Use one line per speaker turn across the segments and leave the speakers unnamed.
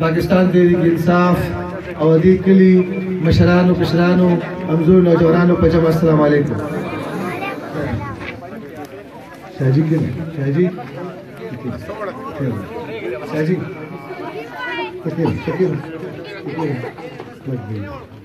پاکستان تحریک انصاف او دې کلی مشرانو کشرانو همزور نوجوانانو په جمع السلام علیکم شاجی کې شاجی شاجی فکر فکر فکر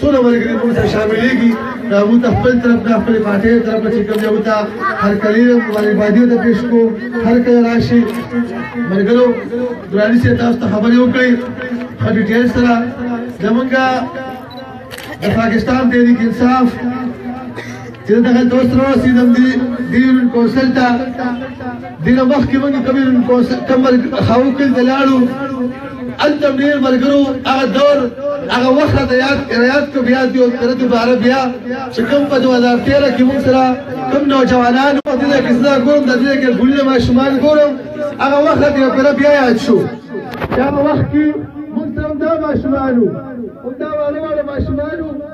څونه ملګري موږ سره شاملېږي دا موږ ته خپل طرف نه خپل فاتح طرف نه چې کوم یو ته هر کلی مبارکبادي ته پېښ کو هر کله راشي ملګرو دراني سي تاسو ته خبرې وکړي په ډیټیل سره زمونږ د پاکستان تحریک انصاف چې دغه دوست راوسیدم دی دین کونسل ته دینه وخت کې مونږ کبیر کونسل کمر خاو کې دلاړو الته ډیر مرګرو هغه دور هغه وخت ته یاد یاد کو بیا دی او تر دې بار بیا چې کوم په 2013 کې مونږ سره کوم نوجوانان په دې کې زړه ګورم د دې کې ګولې ما شمال ګورم هغه وخت یې پر بیا یاد شو هغه وخت کې مونږ سره دا ما شمالو او دا وړو ما شمالو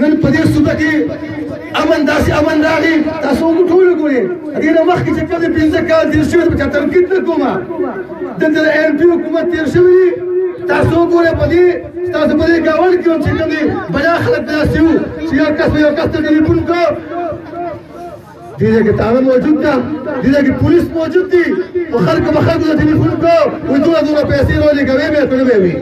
نن په دې صوبه کې امن داسې امن راغی تاسو موږ ټول ګوري دې نه مخکې چې کله پنځه کال تیر شوی په تنقید نه کوم د تر ایم پی حکومت تیر شوی تاسو ګوري په دې تاسو په دې گاوند کې چې کله بیا خلک داسې وو چې یو کس یو کس ته ټلیفون کو دیده که تاوه موجود ده دیده که پولیس موجود دی و خلق بخلق ده تلیفون کو و دونه دونه پیسی رو لگوه بیتونه بیوی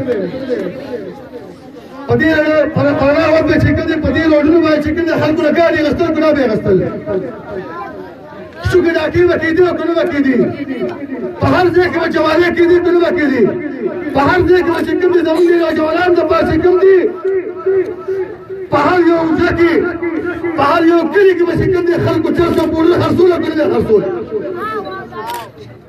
په دې اړه پر پانا ورته چې کله په دې روډونو باندې چې کله خلکو نه کاډي غستل ګنا به غستل شو ګډا کې وکې دي او کنه وکې دي په هر ځای کې جواله کې دي کنه وکې دي په هر ځای کې چې کوم دي زموږ دي جوالان د پاسه کوم دي په هر یو ځای کې په هر یو کلی کې چې کوم دي خلکو چرته پورې خرڅول کړي خرڅول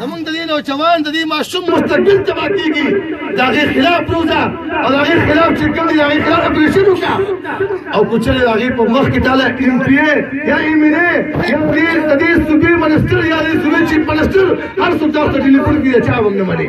زمونږ د دې نوجوان د دې ماشوم مستقبل تبا کېږي د هغې خلاف روزه او د هغې خلاف چې کوم دی د هغې خلاف اپریشن وکړه او که چېرې د هغې په مخ کې تاله ایم پي اې یا ایم ان اې یا دې د دې صوبې منسټر یا دې صوبې چیف منسټر هر څوک تاسو ته ټلیفون کوي د چا هم نه مني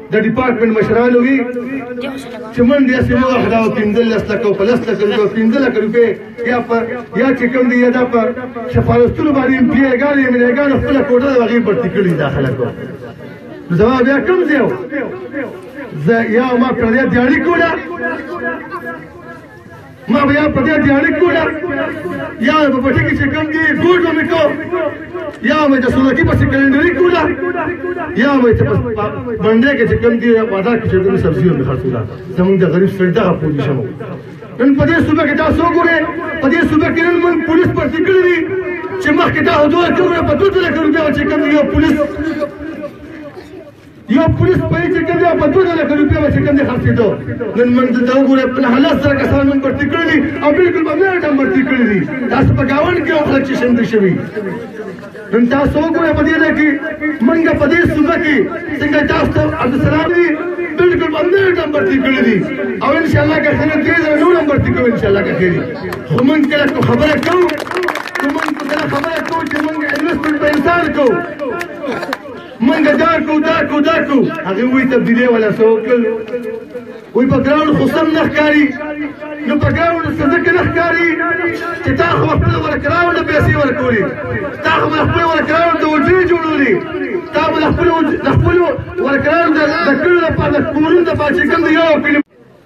د ډپارټمنټ مشرانو وی چې من دې سمو احدا او پنځل لس لک او پلس لک او پنځل لک روپې یا پر یا چې کوم دی یا دا پر سفارتونو باندې پیګانې ملګانو خپل کوټه د غیب پر تکړی داخله کو نو زما بیا کوم دیو زه یا ما پر دې دیاري کوله ما بیا په دې ډیاړې کوله یا په پټي کې چې کم دي ګوډ مې کو یا مې د سولکی په سکندري کوله یا مې چې باندې کې چې کم دي واده کې چې کوم سبزیو مې خرڅوله زموږ د غریب سره دغه پوجي شمو نن په دې صوبه کې تاسو وګورئ په دې صوبه کې نن موږ پولیس پر ذکر دي چې مخکې دا دوه کړو په دوه لکه روپیا چې کم یو پولیس یو پولیس پوهی چې کوم یو په دوه زره لکه روپۍ به چې کوم دی خرڅېدو نن موږ دلته وګوره پنهلس زره کسان موږ بړتي کړي دي او بلکل به بیا ډم بړتي کړي دي تاسو په ګاونډ کې یو خلک چې شندي شوي نن تاسو وګوره په دې ځای کې موږ په دې صوبه کې څنګه تاسو ته عبدالسلام دي بلکل به بیا ډم بړتي کړي دي او انشاءالله که خیر درې زره نور هم بړتي کوو انشاءالله که خیر خو موږ کله کو خبره کوو که موږ کله خبره کوو چې موږ انویسټمنټ په انسان کوو منګه دا کو دا کو دا کو هغه وی تبدیلی ولا سوکل وی په ګراوند خو سم نه ښکاری نو په ګراوند څه ځکه نه ښکاری چې تا خو خپل ور ګراوند پیسې ورکولې تا خو خپل ور ګراوند د وډری جوړولې تا خو خپل خپل ور ګراوند د کلو په لپاره د پاتې کوم یو کلو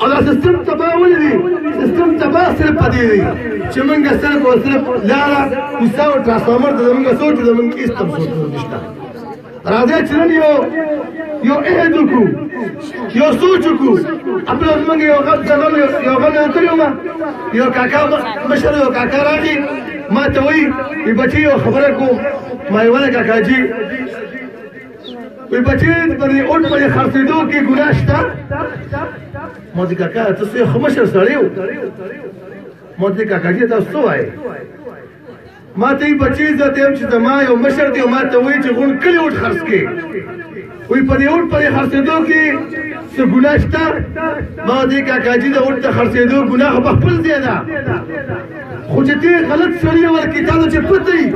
او دا سیستم تباه ولې دی سیستم تباه صرف په دې دی چې موږ صرف او صرف لاره کوڅه او ټرانسفارمر ته زموږ سوچ زموږ کې استم سوچ نشته راځي چې نن یو یو عهد وکړو یو سوچ وکړو خپل موږ یو غږ جنم یو غږ وکړو ما یو کاکا مشر یو کاکا راغی ما ته وایي بچي یو خبره کوم ما یې وله کاکا جی وی بچی په دې اونټ په خرڅېدو کې ګناه شته ما دې کاکا ته څه خمشه سړیو ما دې کاکا دې تاسو وای ما ته بچی زه تیم چې زما یو مشر دی ما ته وی چې غون کلی اونټ خرڅ کې وی په دې اونټ په خرڅېدو کې څه ګناه شته ما دې کاکا دې اونټ خرڅېدو ګناه په خپل دی نه خو چې دې غلط سړي ورکې تا ته چې پته وي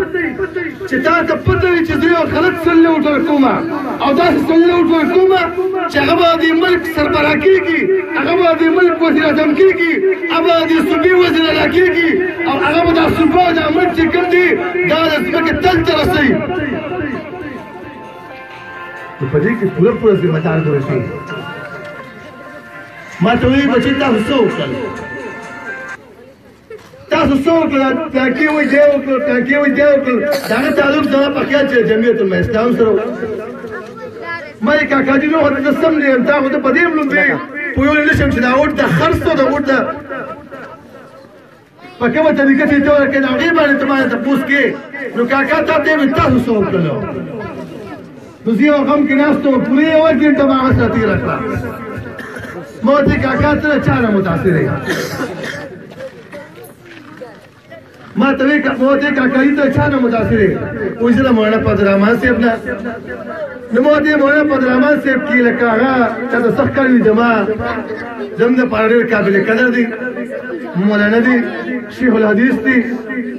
چې تا ته پته وي چې زه یو غلط سړی له وټور کوم او داسې سړی له وټور کوم چې هغه به د ملک سربرا کېږي هغه به د ملک وزیر اعظم کېږي هغه به د صوبې وزیر اعلی کېږي او هغه به دا صوبه او دا ملک چې کوم دی دا د ځمکې تل ته رسوي نو په دې کې پوره پوره ذمه دار ګرځي ما ته وایي بچي تاسو څه وکړل تاسو څو کړه تاکي وي دی وکړه تاکي وي دی وکړه دا نه تعلق دا په خیال چې جمعیت الاسلام سره مې کاکا جی نو هدا سم نه تا خو په دې ملو به په یو نه شم چې دا اور د خرڅ ته دا اور د په کومه طریقه چې دا کې دا غیبه ته ما ته پوس کې نو کاکا ته دې تاسو څو کړه دوزی او غم کې ناستو پوری یو ګنټه ما غسه تیر کړه موتی کاکا تر چانه متاثر دی ما ته وی موتی کاکا یې تر چانه متاثر دی او زه مولانا پدرحمان صاحب نه نو موتی مولانا پدرحمان صاحب کې لکه هغه چې د سخت کړی جما زم د پاره قابل قدر دی مولانا دی شیخ الحدیث دی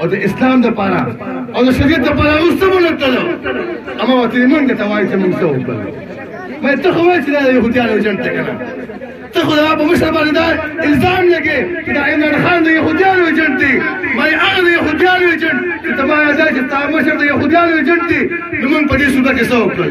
او د اسلام د پاره او د شریعت د پاره وروسته مونږ تلو اما وته مونږ ته وایي چې مونږ څه وکړو مې ته خو وایې چې دا يهوديانو جنګ ته کنه ته خو دا په مشر باندې دا الزام لګې چې دا عمران خان د يهوديانو ایجنټ دی مې هغه د يهوديانو ایجنټ ته ما دا چې تا مشر د يهوديانو ایجنټ دی نو مونږ په دې صوبه کې څه وکړو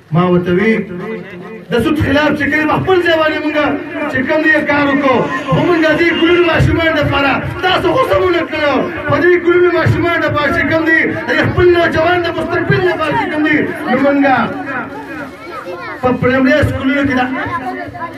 ما ورته وی د سود خلاف چې کوي خپل ځای باندې مونږ چې کوم دی کار وکړو خو مونږ دې ګلونو ماشومان لپاره تاسو خو سمو نه کړو په دې ګلونو ماشومان لپاره چې کوم دی خپل نوجوان د مستقبل لپاره چې کوم دی نو مونږ په پرمړې سکولونو کې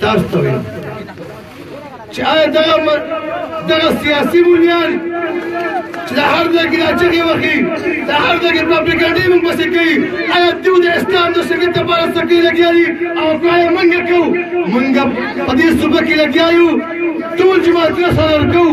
تاسو ته ویم چې آیا دغه دغه سیاسي بنیان چې د هر ځای کې دا چغې وهي د هر ځای کې پروپاګانډې موږ پسې کوي آیا دوی د اسلام د شرکت لپاره څه کوي لګیا دي او که آیا موږ کوو موږ په دې صوبه کې لګیا یو ټول جماعتونه سره ورکوو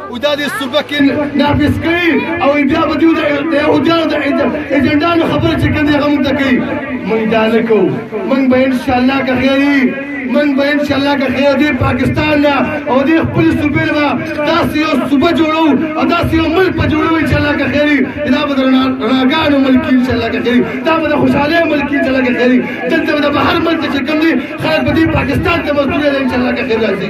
او دا د صوبه کې نافذ کړي او بیا به دوی د یهودیانو د ایجنډانو خبرې چې کوم هغه موږ ته کوي موږ دا نه کوو موږ به انشاءالله که خیر وي موږ به انشاءالله که خیر دې پاکستان نه او دې خپل صوبې نه داسې یو صوبه جوړو او داسې یو ملک به جوړو انشاءالله که خیر وي دا به د رڼاګانو ملک وي انشاءالله که خیر وي دا به د خوشحالۍ ملک وي انشاءالله که خیر وي دلته به د بهر ملک چې کوم دي خلک به دې پاکستان ته مزدوري انشاءالله که خیر راځي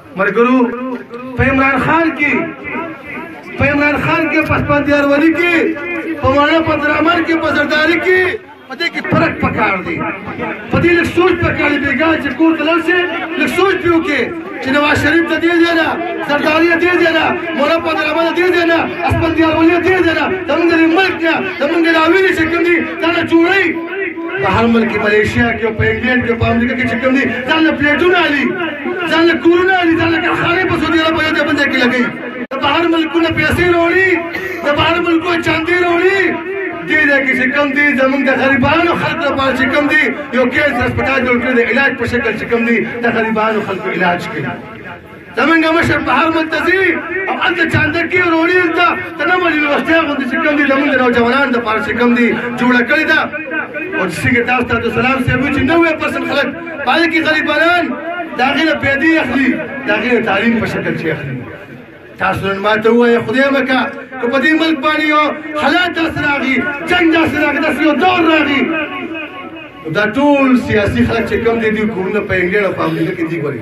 مرګرو په عمران خان کې په عمران خان کې په خپل دیار ولی کې په واړه په درامر کې په زرداری کې په دې کې فرق پکار دی په دې لږ سوچ پکار دی بیګا چې کور ته لرسي لږ سوچ پیو کې چې نواز شریف ته دې دی نه زرداری دې دی نه مولا په درامر دې دی نه خپل دیار ولی دې دی نه زمونږ د ملک نه زمونږ د راویلې چې کوم دي دا جوړي په هر ملک کې ملیشیا کې او په انګلند کې په امریکا کې چې کوم دي ځان له پلیټونه علي ځان له کورونه علي ځان له کارخانې په سعودي عرب یو ځای باندې کې لګي د بهر ملکونه پیسې راوړي د بهر ملکو چاندې راوړي دې ځای کې چې کوم دي زمونږ د غریبانو خلک لپاره چې کوم دي یو کیس هسپتال جوړ کړی د علاج په شکل چې کوم دي د غریبانو خلکو علاج کوي زمونږ مشر په هر منتظي او هلته چاندک کې وروړي هلته د نه ملي وسلې غوندې چې کوم دي زمونږ د نوجوانانو دپاره چې کوم دي جوړه کړې ده او چې څنګه تاسو ته عبدالسلام صاحب وایي چې نوی پرسنټ خلک په هغې کې غریبانان د هغې نه پیدې اخلي د هغې نه تعلیم په شکل چې اخلي تاسو نن ماته ووایه خدای وکړه که په دې ملک باندې یو حالات داسې راغي جنګ داسې راغي داسې یو دور راغي دا ټول سیاسي خلک چې کوم دي دوی کورونه په انګلینډ او په امریکا کې دي ګوري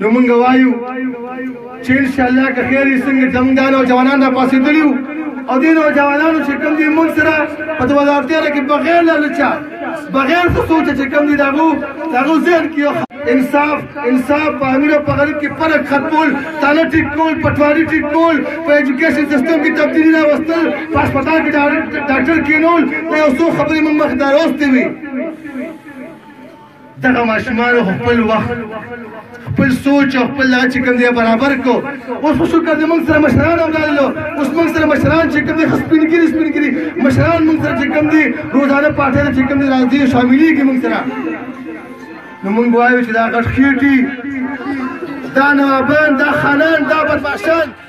نو مونږ وایو چې ان شاء الله که خیر څنګه زمونږ دا نوجوانان را پاسېدلي وو او دې نوجوانانو چې کوم دي مونږ سره په دوه هزار تېره کې بغیر له لچا بغیر څه سوچه چې کوم دي د هغو د هغو ذهن کې یو انصاف انصاف په امیر او په غریب کې فرق ختمول تاله ټیک کول پټواري ټیک کول په ایجوکیشن سیستم کې تبدیلي راوستل په هسپتال کې ډاکټر کېنول دا یو څو خبرې مونږ مخ ته راوستې وي دغه ماشومان خپل وخت خپل سوچ او خپل هغه چې کوم دی برابر کو اوس خو شکر دې موږ سره مشران او دالو اوس موږ سره مشران چې کوم دی خسپینګری سپینګری مشران موږ سره چې کوم دی روزانه پاټه چې کوم دی راځي شاملېږي موږ سره نو موږ وایو چې دا غټ خېټي دا نوابان دا خانان دا بدمعشان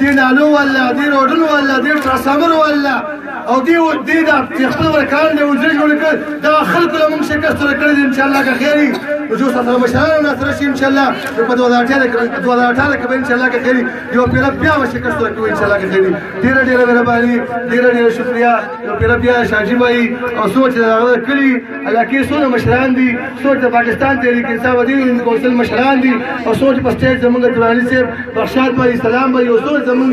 دې نالو ولا دې روډونو ولا دې ترسمر ولا او دې و دې دا خپل ورکان دې وځي جوړ کړ دا خلکو له موږ شکست سره کړی ان شاء الله که خیری جو سره مشران نه سره شي ان شاء الله چې په 2018 کې 2018 کې ان شاء الله که خیری یو پیره بیا و شکست سره کوي ان شاء الله که خیری ډیر ډیر مهرباني ډیر ډیر شکریا یو پیره بیا شاجی بای او سوچ راغله کړی علاقې څونه مشران دي څو د پاکستان تحریک انصاف دي ان کونسل مشران دي او څو په سټیټ زمونږ دراني صاحب بخشاد باندې سلام باندې او څو زمونږ